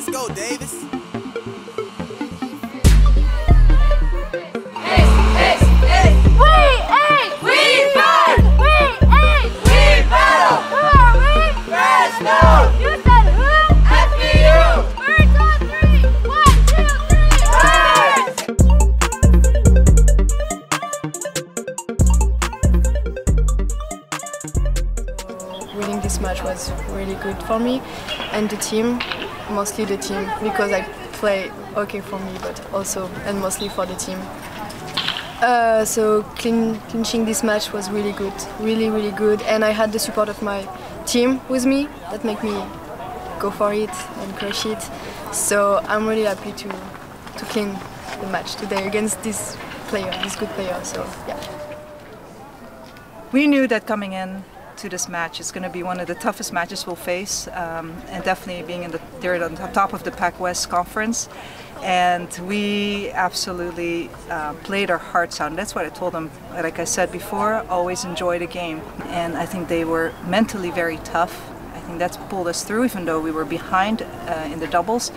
Let's go, Davis. winning this match was really good for me and the team, mostly the team, because I play okay for me, but also and mostly for the team. Uh, so clinching this match was really good, really really good, and I had the support of my team with me that make me go for it and crush it. So I'm really happy to to clean the match today against this player, this good player. So yeah. We knew that coming in to this match It's going to be one of the toughest matches we'll face, um, and definitely being in the they're on the top of the Pac West Conference, and we absolutely uh, played our hearts out. That's what I told them. Like I said before, always enjoy the game, and I think they were mentally very tough. I think that's pulled us through, even though we were behind uh, in the doubles,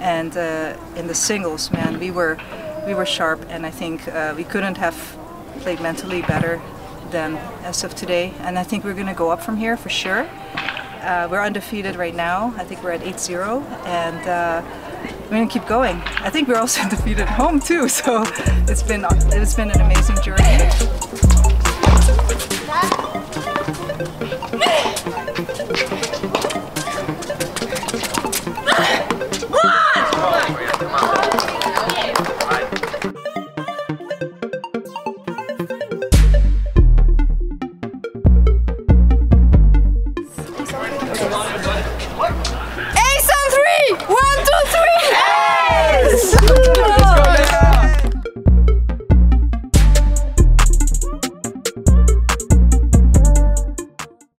and uh, in the singles. Man, we were we were sharp, and I think uh, we couldn't have played mentally better than as of today. And I think we're going to go up from here for sure. Uh, we're undefeated right now. I think we're at 8-0 and uh, we're to keep going. I think we're also undefeated at home too. So it's been it's been an amazing journey.